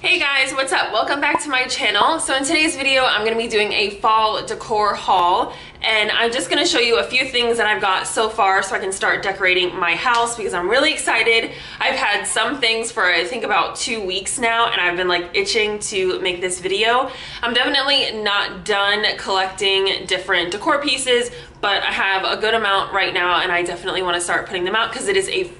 Hey guys, what's up? Welcome back to my channel. So in today's video, I'm gonna be doing a fall decor haul and I'm just gonna show you a few things that I've got so far so I can start decorating my house because I'm really excited. I've had some things for I think about two weeks now and I've been like itching to make this video. I'm definitely not done collecting different decor pieces, but I have a good amount right now and I definitely wanna start putting them out because it is a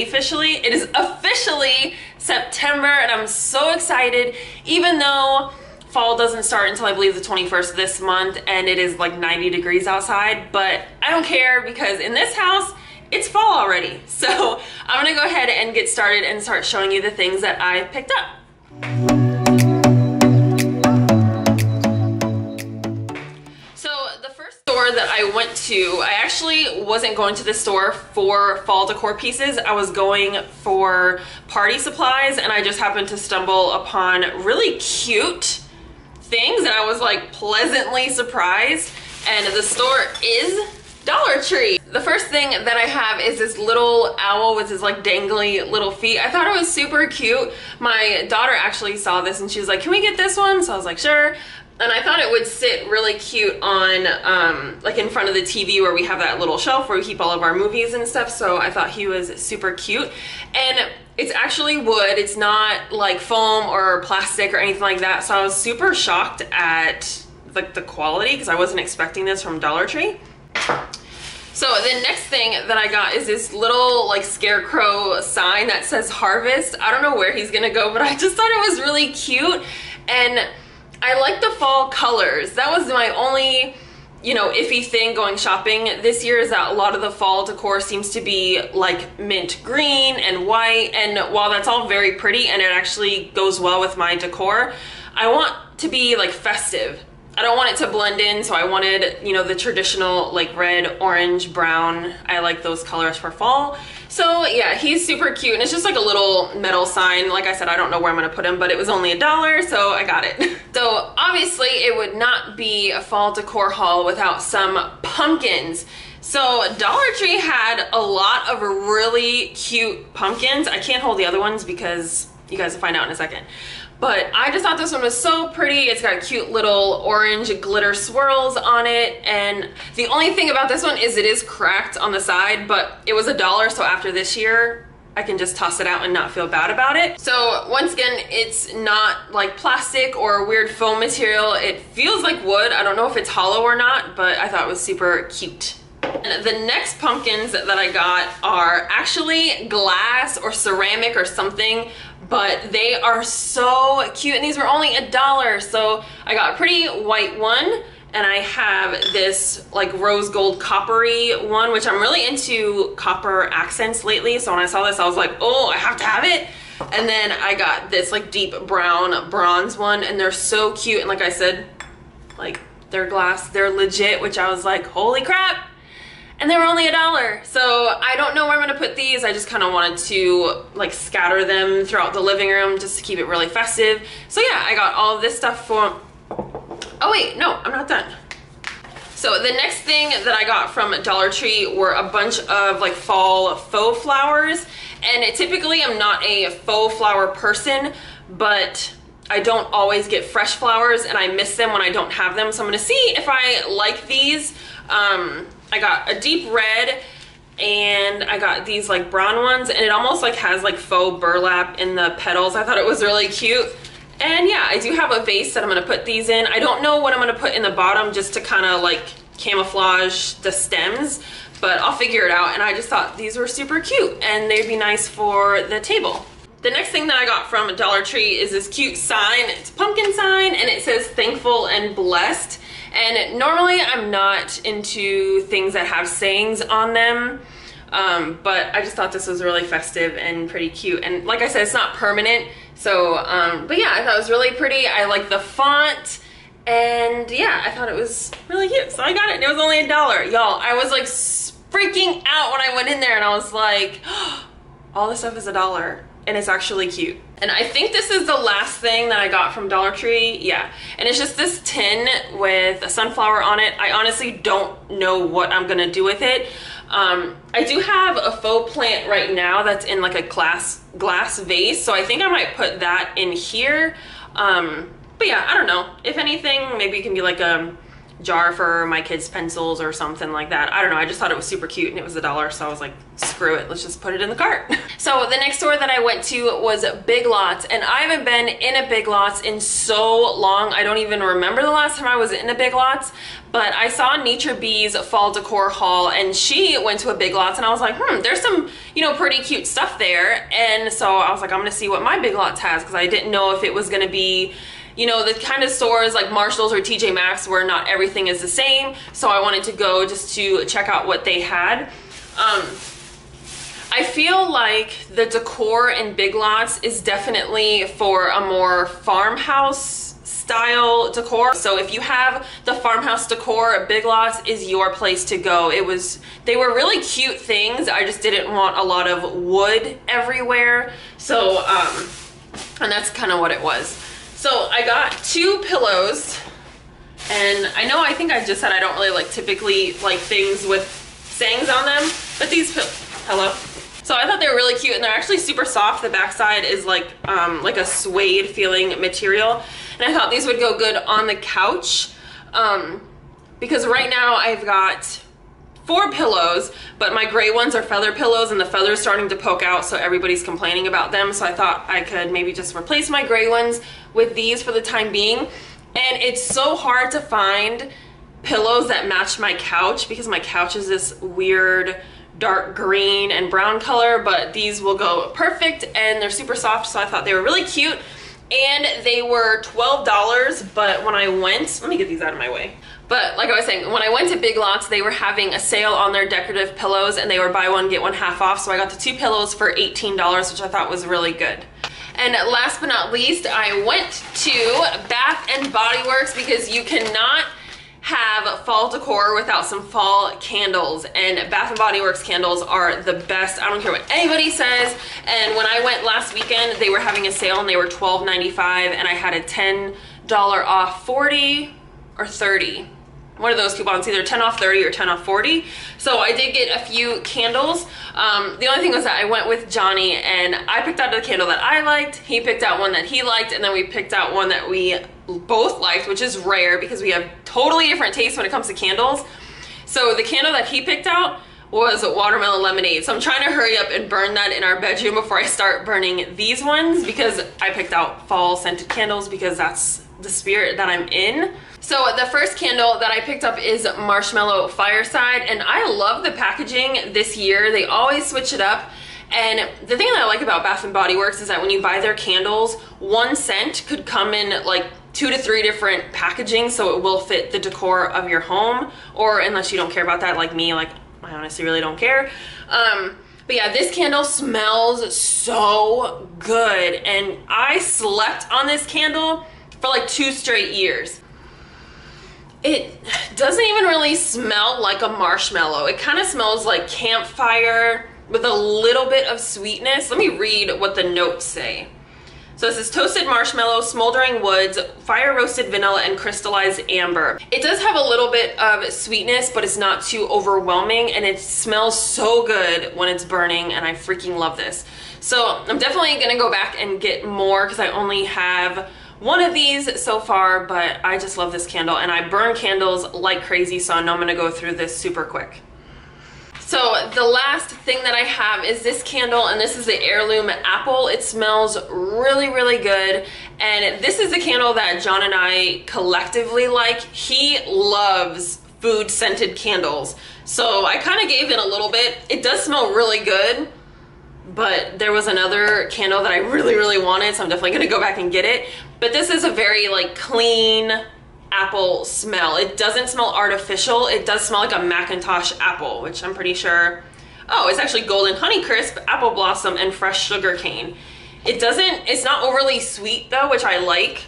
officially it is officially September and I'm so excited even though fall doesn't start until I believe the 21st this month and it is like 90 degrees outside but I don't care because in this house it's fall already so I'm gonna go ahead and get started and start showing you the things that I picked up. I went to, I actually wasn't going to the store for fall decor pieces. I was going for party supplies and I just happened to stumble upon really cute things and I was like pleasantly surprised. And the store is Dollar Tree. The first thing that I have is this little owl with his like dangly little feet. I thought it was super cute. My daughter actually saw this and she was like, can we get this one? So I was like, sure and I thought it would sit really cute on um, like in front of the TV where we have that little shelf where we keep all of our movies and stuff. So I thought he was super cute. And it's actually wood. It's not like foam or plastic or anything like that. So I was super shocked at like the quality because I wasn't expecting this from Dollar Tree. So the next thing that I got is this little like scarecrow sign that says harvest. I don't know where he's gonna go but I just thought it was really cute. And I like the fall colors. That was my only, you know, iffy thing going shopping this year is that a lot of the fall decor seems to be like mint green and white. And while that's all very pretty and it actually goes well with my decor, I want to be like festive. I don't want it to blend in, so I wanted, you know, the traditional like red, orange, brown. I like those colors for fall. So yeah, he's super cute and it's just like a little metal sign. Like I said, I don't know where I'm gonna put him, but it was only a dollar, so I got it. so obviously it would not be a fall decor haul without some pumpkins. So Dollar Tree had a lot of really cute pumpkins. I can't hold the other ones because you guys will find out in a second. But I just thought this one was so pretty. It's got cute little orange glitter swirls on it. And the only thing about this one is it is cracked on the side, but it was a dollar. So after this year, I can just toss it out and not feel bad about it. So once again, it's not like plastic or weird foam material. It feels like wood. I don't know if it's hollow or not, but I thought it was super cute. And the next pumpkins that I got are actually glass or ceramic or something but they are so cute and these were only a dollar so I got a pretty white one and I have this like rose gold coppery one which I'm really into copper accents lately so when I saw this I was like oh I have to have it. And then I got this like deep brown bronze one and they're so cute and like I said like they're glass they're legit which I was like holy crap and they were only a dollar. So I don't know where I'm gonna put these. I just kind of wanted to like scatter them throughout the living room just to keep it really festive. So yeah, I got all this stuff for, oh wait, no, I'm not done. So the next thing that I got from Dollar Tree were a bunch of like fall faux flowers. And typically I'm not a faux flower person, but I don't always get fresh flowers and I miss them when I don't have them. So I'm gonna see if I like these. Um, I got a deep red and I got these like brown ones and it almost like has like faux burlap in the petals. I thought it was really cute. And yeah, I do have a vase that I'm gonna put these in. I don't know what I'm gonna put in the bottom just to kind of like camouflage the stems, but I'll figure it out. And I just thought these were super cute and they'd be nice for the table. The next thing that I got from Dollar Tree is this cute sign. It's a pumpkin sign and it says thankful and blessed. And normally I'm not into things that have sayings on them. Um, but I just thought this was really festive and pretty cute. And like I said, it's not permanent. So, um, but yeah, I thought it was really pretty. I like the font. And yeah, I thought it was really cute. So I got it and it was only a dollar. Y'all, I was like freaking out when I went in there and I was like, oh, all this stuff is a dollar and it's actually cute. And I think this is the last thing that I got from Dollar Tree. Yeah. And it's just this tin with a sunflower on it. I honestly don't know what I'm gonna do with it. Um, I do have a faux plant right now that's in like a glass glass vase, so I think I might put that in here. Um, but yeah, I don't know. If anything, maybe it can be like a jar for my kids' pencils or something like that. I don't know, I just thought it was super cute and it was a dollar, so I was like, screw it, let's just put it in the cart. so the next store that I went to was Big Lots, and I haven't been in a Big Lots in so long, I don't even remember the last time I was in a Big Lots, but I saw Nature Bee's fall decor haul and she went to a Big Lots and I was like, hmm, there's some, you know, pretty cute stuff there. And so I was like, I'm gonna see what my Big Lots has because I didn't know if it was gonna be you know, the kind of stores like Marshalls or TJ Maxx where not everything is the same. So I wanted to go just to check out what they had. Um, I feel like the decor in Big Lots is definitely for a more farmhouse style decor. So if you have the farmhouse decor, Big Lots is your place to go. It was, they were really cute things. I just didn't want a lot of wood everywhere. So, um, and that's kind of what it was. So I got two pillows and I know I think I just said I don't really like typically like things with sayings on them, but these hello. So I thought they were really cute and they're actually super soft. The backside is like um, like a suede feeling material. And I thought these would go good on the couch um, because right now I've got four pillows, but my gray ones are feather pillows and the feather's starting to poke out so everybody's complaining about them. So I thought I could maybe just replace my gray ones with these for the time being. And it's so hard to find pillows that match my couch because my couch is this weird dark green and brown color, but these will go perfect and they're super soft. So I thought they were really cute and they were $12, but when I went, let me get these out of my way. But like I was saying, when I went to Big Lots, they were having a sale on their decorative pillows and they were buy one, get one half off. So I got the two pillows for $18, which I thought was really good. And last but not least, I went to Bath and Body Works because you cannot have fall decor without some fall candles and Bath and Body Works candles are the best. I don't care what anybody says. And when I went last weekend, they were having a sale and they were $12.95 and I had a $10 off 40 or 30 one of those coupons, either 10 off 30 or 10 off 40. So I did get a few candles. Um, the only thing was that I went with Johnny and I picked out a candle that I liked. He picked out one that he liked and then we picked out one that we both liked, which is rare because we have totally different tastes when it comes to candles. So the candle that he picked out was watermelon lemonade. So I'm trying to hurry up and burn that in our bedroom before I start burning these ones because I picked out fall scented candles because that's the spirit that I'm in. So the first candle that I picked up is Marshmallow Fireside and I love the packaging this year. They always switch it up. And the thing that I like about Bath & Body Works is that when you buy their candles, one scent could come in like two to three different packaging so it will fit the decor of your home or unless you don't care about that like me, like I honestly really don't care. Um, but yeah, this candle smells so good and I slept on this candle for like two straight years it doesn't even really smell like a marshmallow. It kind of smells like campfire with a little bit of sweetness. Let me read what the notes say. So this is toasted marshmallow, smoldering woods, fire roasted vanilla, and crystallized amber. It does have a little bit of sweetness, but it's not too overwhelming, and it smells so good when it's burning, and I freaking love this. So I'm definitely gonna go back and get more because I only have one of these so far, but I just love this candle and I burn candles like crazy, so I know I'm gonna go through this super quick. So the last thing that I have is this candle and this is the heirloom apple. It smells really, really good. And this is the candle that John and I collectively like. He loves food scented candles. So I kind of gave in a little bit. It does smell really good but there was another candle that I really, really wanted, so I'm definitely gonna go back and get it. But this is a very like clean apple smell. It doesn't smell artificial. It does smell like a McIntosh apple, which I'm pretty sure, oh, it's actually golden honey crisp, apple blossom, and fresh sugar cane. It doesn't, it's not overly sweet though, which I like.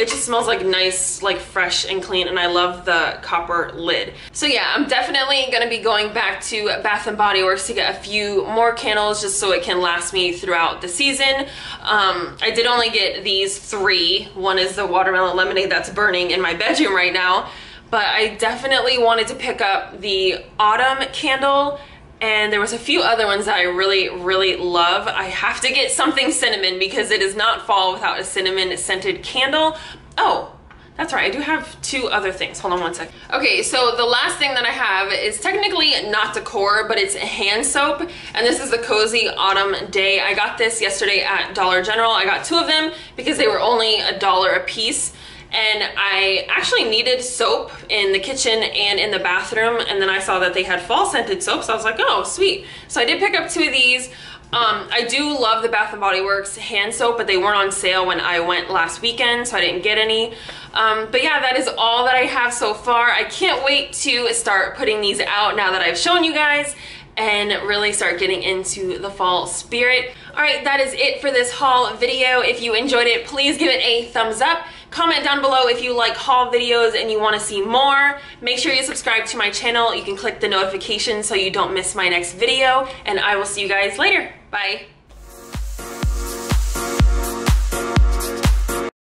It just smells like nice, like fresh and clean and I love the copper lid. So yeah, I'm definitely gonna be going back to Bath & Body Works to get a few more candles just so it can last me throughout the season. Um, I did only get these three. One is the watermelon lemonade that's burning in my bedroom right now, but I definitely wanted to pick up the autumn candle and there was a few other ones that I really, really love. I have to get something cinnamon because it is not fall without a cinnamon scented candle. Oh, that's right, I do have two other things. Hold on one sec. Okay, so the last thing that I have is technically not decor, but it's hand soap. And this is the Cozy Autumn Day. I got this yesterday at Dollar General. I got two of them because they were only a dollar a piece and I actually needed soap in the kitchen and in the bathroom and then I saw that they had fall scented soap so I was like oh sweet. So I did pick up two of these. Um, I do love the Bath & Body Works hand soap but they weren't on sale when I went last weekend so I didn't get any. Um, but yeah that is all that I have so far. I can't wait to start putting these out now that I've shown you guys and really start getting into the fall spirit. All right, that is it for this haul video. If you enjoyed it, please give it a thumbs up. Comment down below if you like haul videos and you want to see more. Make sure you subscribe to my channel. You can click the notification so you don't miss my next video. And I will see you guys later. Bye.